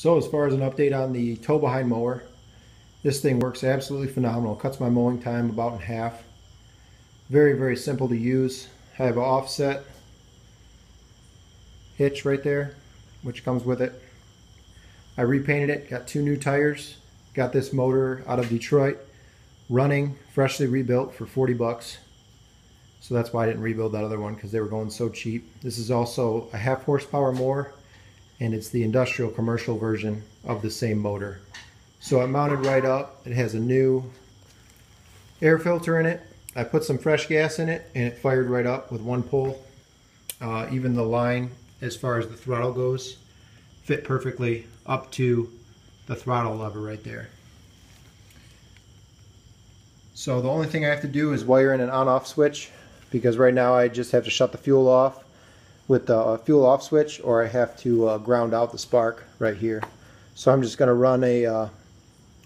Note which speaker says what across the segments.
Speaker 1: So as far as an update on the tow behind mower, this thing works absolutely phenomenal. Cuts my mowing time about in half. Very, very simple to use. I have an offset hitch right there, which comes with it. I repainted it, got two new tires, got this motor out of Detroit, running, freshly rebuilt for 40 bucks. So that's why I didn't rebuild that other one because they were going so cheap. This is also a half horsepower more and it's the industrial commercial version of the same motor. So it mounted right up. It has a new air filter in it. I put some fresh gas in it and it fired right up with one pull. Uh, even the line as far as the throttle goes fit perfectly up to the throttle lever right there. So the only thing I have to do is wire in an on-off switch because right now I just have to shut the fuel off with the fuel off switch or I have to uh, ground out the spark right here. So I'm just going to run a uh,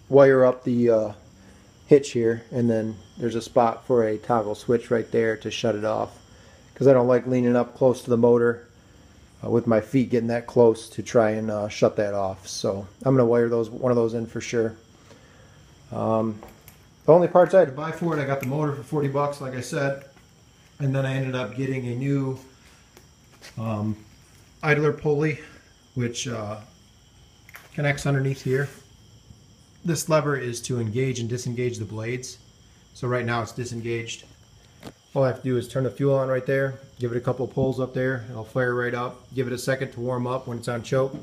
Speaker 1: wire up the uh, hitch here and then there's a spot for a toggle switch right there to shut it off because I don't like leaning up close to the motor uh, with my feet getting that close to try and uh, shut that off. So I'm going to wire those one of those in for sure. Um, the only parts I had to buy for it, I got the motor for 40 bucks like I said and then I ended up getting a new um, idler pulley, which uh, connects underneath here. This lever is to engage and disengage the blades. So right now it's disengaged. All I have to do is turn the fuel on right there, give it a couple pulls up there, it'll fire right up. Give it a second to warm up when it's on choke,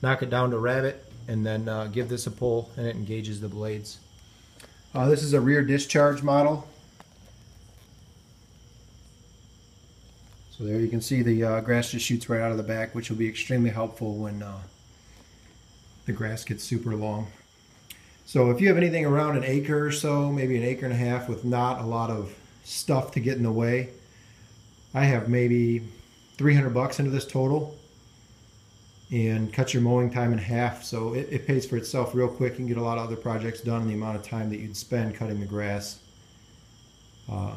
Speaker 1: knock it down to rabbit, and then uh, give this a pull and it engages the blades. Uh, this is a rear discharge model. So there you can see the uh, grass just shoots right out of the back, which will be extremely helpful when uh, the grass gets super long. So if you have anything around an acre or so, maybe an acre and a half with not a lot of stuff to get in the way, I have maybe 300 bucks into this total and cut your mowing time in half. So it, it pays for itself real quick. Can get a lot of other projects done in the amount of time that you'd spend cutting the grass. Uh,